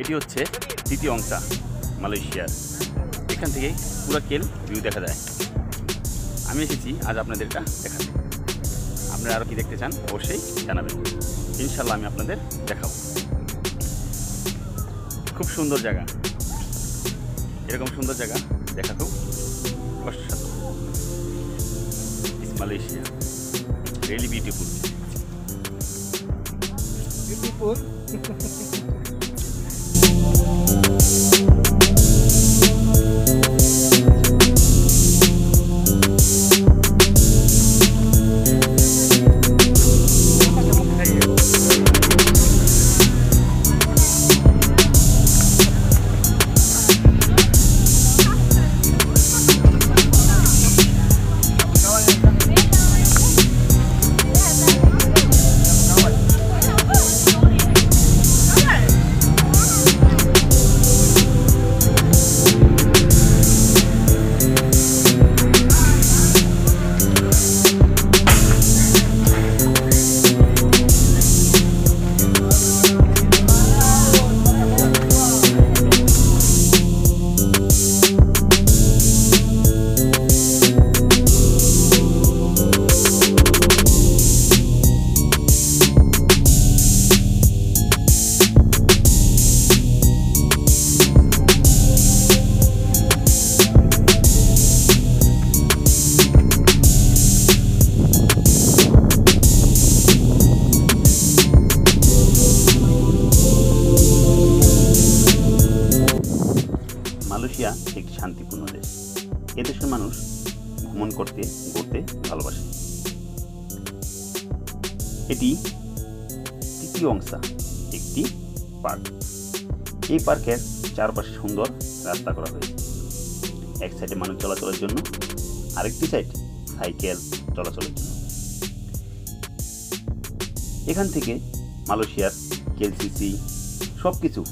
এটি হচ্ছে তৃতীয় অংশা মালয়েশিয়ার। এখান থেকে পুরো কেল ভিউ দেখা যায়। আমি এসেছি, আজ আপনাদের এটা দেখাতে। আপনারা আরও কি দেখতে চান, অবশ্যই জানাবেন। ইনশাল্লাহ আমি আপনাদের দেখাবো। খুব সুন্দর জায়গা। এরকম সুন্দর জায়গা দেখা খুব কষ্টসাধ্য Malaysia really beautiful Beautiful. Malaysia ভ্রমণ করতে, ঘুরতে ভালোবাসে। এটি তৃতীয় অংশা, একটি পার্ক। এই পার্কের চারপাশে সুন্দর রাস্তা করা হয়েছে। এক সাইডে মানুষ চলাচলের জন্য, আরেকটি সাইড সাইকেল চলাচলের জন্য। এখান থেকে মালয়েশিয়ার, কেলসিসি সব কিছু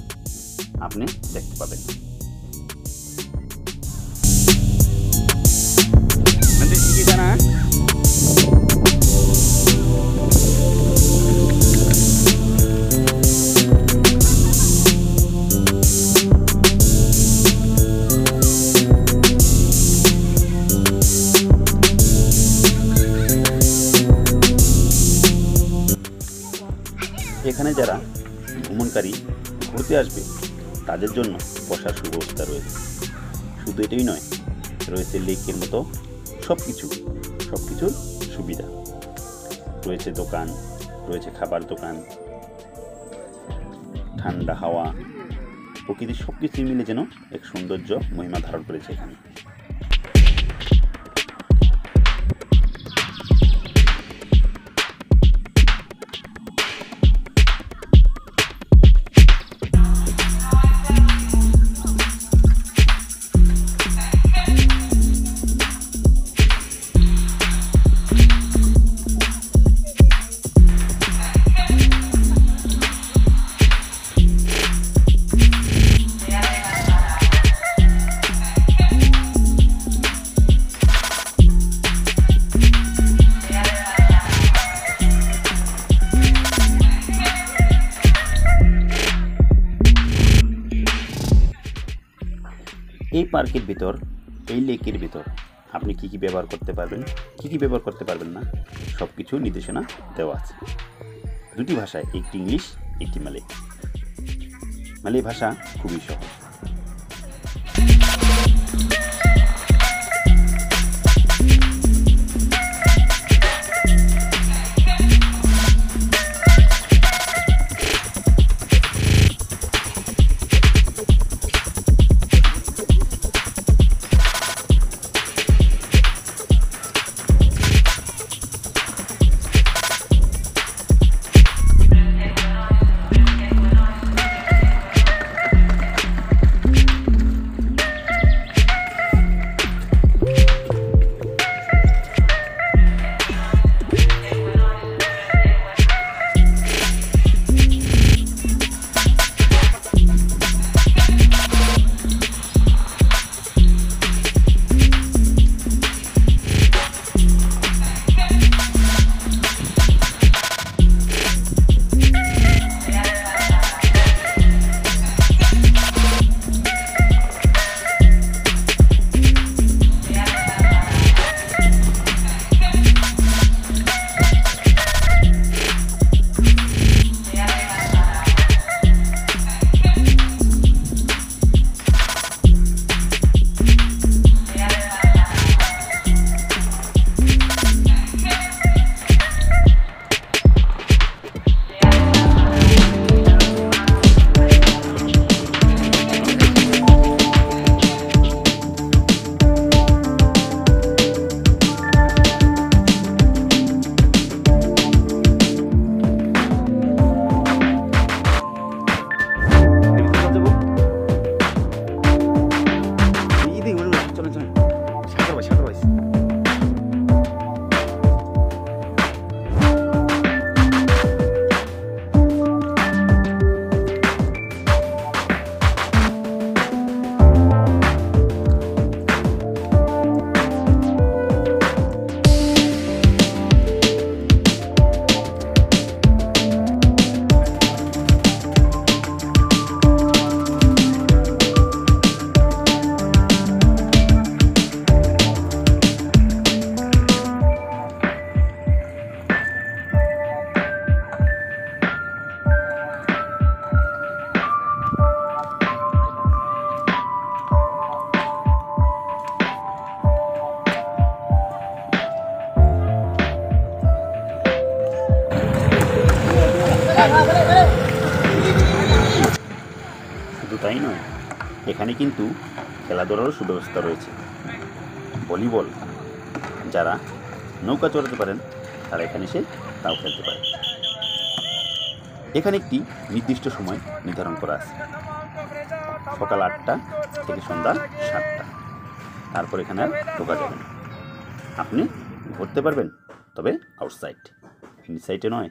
আপনি দেখতে পাবেন। ঘুরতে আসবে। তাদের জন্য বসার সুব্যবস্থা রয়েছে। শুধু এটাই নয়, রয়েছে লেকের মতো সব কিছু সব কিছুর সুবিধা। রয়েছে দোকান, রয়েছে খাবার দোকান, ঠান্ডা হাওয়া, প্রকৃতির সব কিছুই মিলে যেন এক সৌন্দর্য মহিমা ধারণ করেছে এখানে। এই পার্কের ভিতর, এই লেকের ভিতর আপনি কি কি ব্যবহার করতে পারবেন, কি কি ব্যবহার করতে পারবেন না সব কিছু নির্দেশনা দেওয়া আছে। দুটি ভাষায়, একটি ইংলিশ, একটি মালে মালে ভাষা খুবই সহজ। এখানে কিন্তু খেলাধুলারও সুব্যবস্থা রয়েছে। ভলিবল, যারা নৌকা চড়াতে পারেন, তারা এখানে এসে তাও খেলতে পারে এখানে একটি নির্দিষ্ট সময় নির্ধারণ করা আছে। সকাল আটটা থেকে সন্ধ্যা সাতটা। তারপর এখানে আর ঢোকা যাবে আপনি ঘুরতে পারবেন, তবে আউটসাইড ইনসাইডে নয়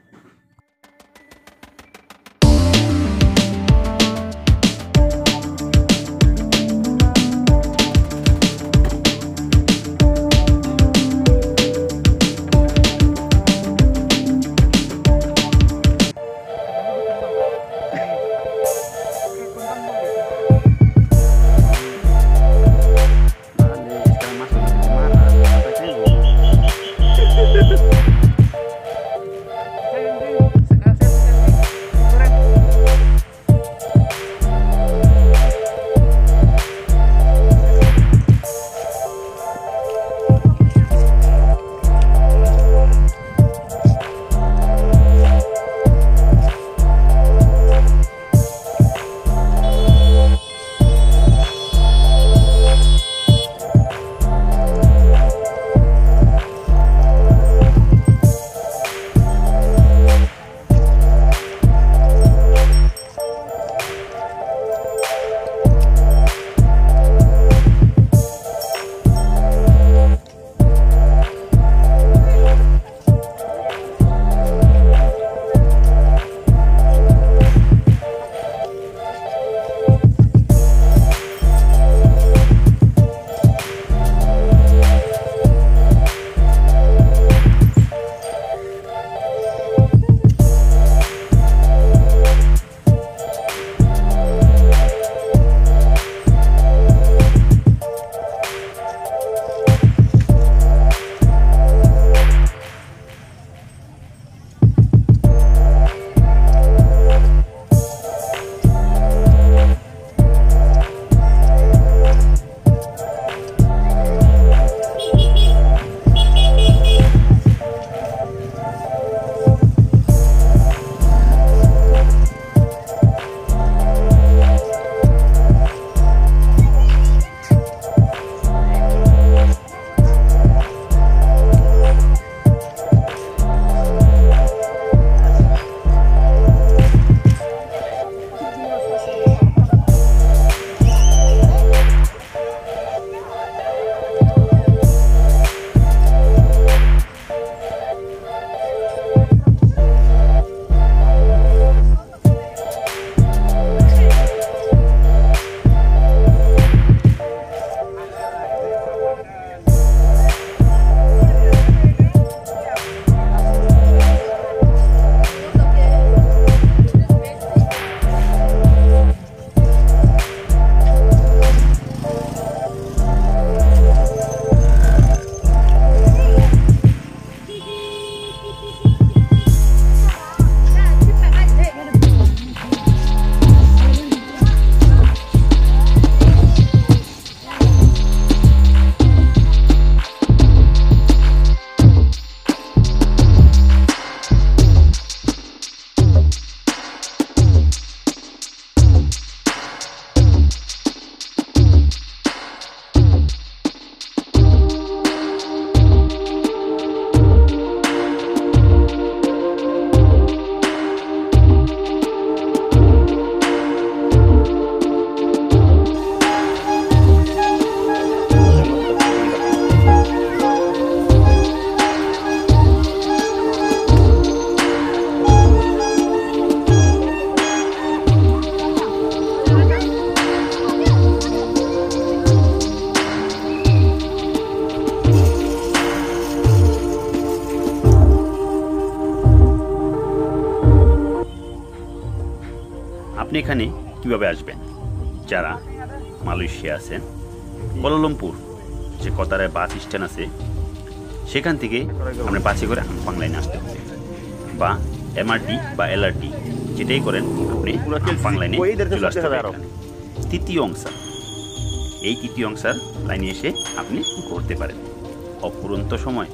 আপনি এখানে কীভাবে আসবেন? যারা মালয়েশিয়া আছেন কোলালামপুর যে কতারায় বাস স্ট্যান্ড আছে সেখান থেকে আপনি বাসে করে আমফাং লাইনে আসতে হবে। বা এমআরটি বা এলআরটি যেটাই করেন আপনি আমফাং লাইনে চলে আসতে হবে। তৃতীয় অংশা। এই তৃতীয় অংশার লাইনে এসে আপনি ঘুরতে পারেন। অপুরন্ত সময়।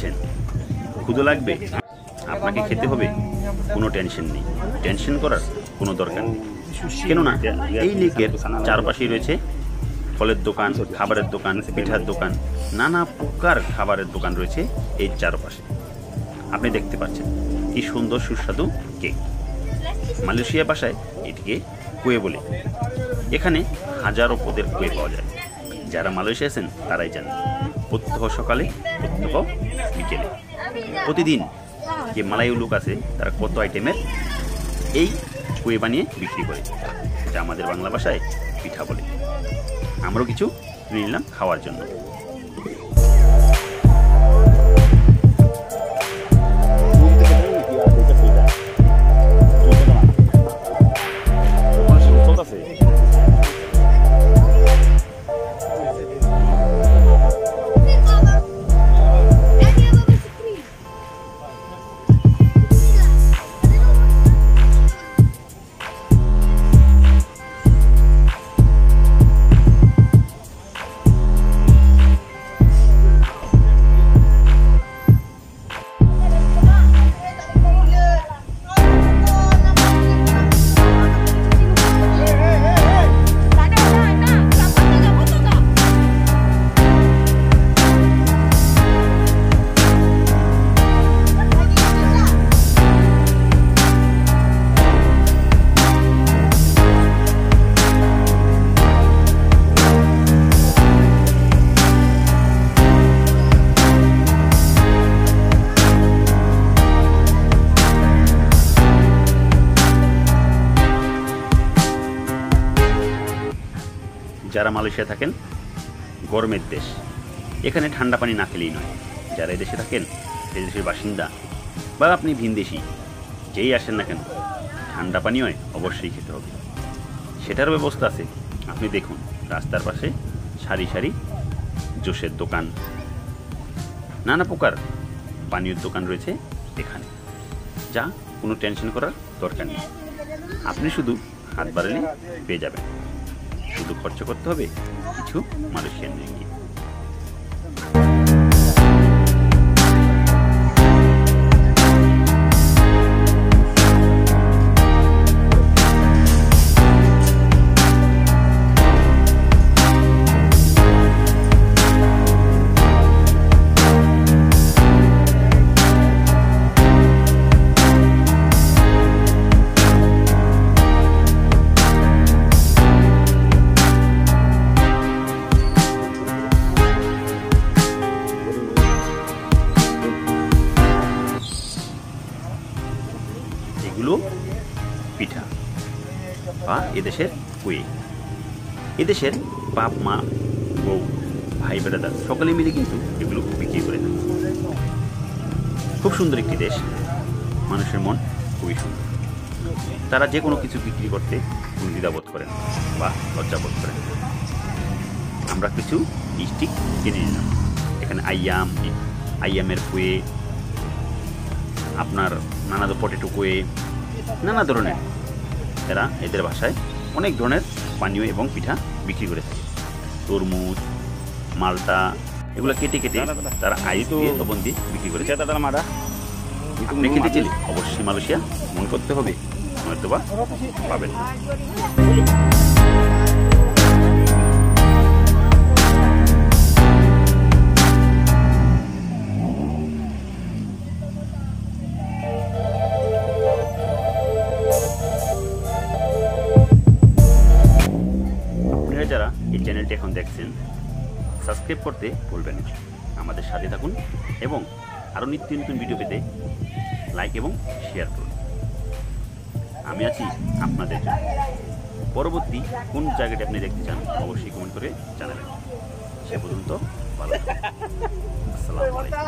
ভাবছেন ক্ষুদো লাগবে? আপনাকে খেতে হবে? কোনো টেনশন নেই। টেনশন করার কোনো দরকার নেই। কেননা, এই লেকের চারপাশেই রয়েছে ফলের দোকান, খাবারের দোকান, পিঠার দোকান, নানা প্রকার খাবারের দোকান রয়েছে এই চারপাশে। আপনি দেখতে পাচ্ছেন কি সুন্দর সুস্বাদু কেক। মালয়েশিয়া ভাষায় এটিকে কুয়ে বলে। এখানে হাজারো পদের কুয়ে পাওয়া যায়। যারা মালয়েশিয়া আছেন, তারাই জানেন। প্রত্যহ সকালে প্রত্যহ বিকেলে। প্রতিদিন যে মালায়ু লোক আছে, তারা কত আইটেমের এই কুয়ে বানিয়ে বিক্রি করে। যা আমাদের বাংলা ভাষায় পিঠা বলে। আমরাও কিছু নিলাম খাওয়ার জন্য। যারা মালয়েশিয়া থাকেন, গরমের দেশ। এখানে ঠান্ডা পানি না খেলেই নয়। যারা এদেশে থাকেন এদেশের বাসিন্দা বা আপনি ভিনদেশি, যেই আসেন না কেন, ঠান্ডা পানীয় অবশ্যই খেতে হবে। সেটার ব্যবস্থা আছে। আপনি দেখুন, রাস্তার পাশে সারি সারি জোসের দোকান। নানা প্রকার পানীয় দোকান রয়েছে এখানে, যা কোনো টেনশন করার দরকার নেই। আপনি শুধু হাত বাড়ালে পেয়ে যাবেন। শুধু খরচা করতে হবে কিছু মানুষের রিঙ্গিত পিঠা। বা এদেশের কুয়ে এদেশের বাপ, মা, বউ, ভাই বেড়াদার সকলে মিলে কিন্তু এগুলো বিক্রি করে থাকে খুব সুন্দর একটি দেশ। মানুষের মন খুবই সুন্দর। তারা যে কোনো কিছু বিক্রি করতে কোনো দ্বিধাবোধ করেন বা লজ্জাবোধ করেন আমরা কিছু স্টিক কিনে নিলাম। এখানে আইয়াম, আইয়ামের কুয়ে, আপনার নানা পটেটো কুয়ে, নানা ধরনের এরা এদের বাসায় অনেক ধরনের পানীয় এবং পিঠা বিক্রি করে থাকে। তরমুজ মালটা এগুলো কেটে কেটে তারা আইস দিয়ে লবণ দিয়ে বিক্রি করে থাকে। আপনি খেতে চাইলে অবশ্যই মালয়েশিয়া মনে করতে হবে। নয়তো বা পাবেন। চ্যানেলটি এখন দেখছেন। সাবস্ক্রাইব করতে ভুলবেন না। আমাদের সাথে থাকুন এবং আরও নিত্য নতুন ভিডিও পেতে লাইক এবং শেয়ার করুন। আমি আছি আপনাদের জন্য। পরবর্তী কোন জায়গাটি আপনি দেখতে চান, অবশ্যই কমেন্ট করে জানাবেন। সে পর্যন্ত ভালো। আসসালামু আলাইকুম।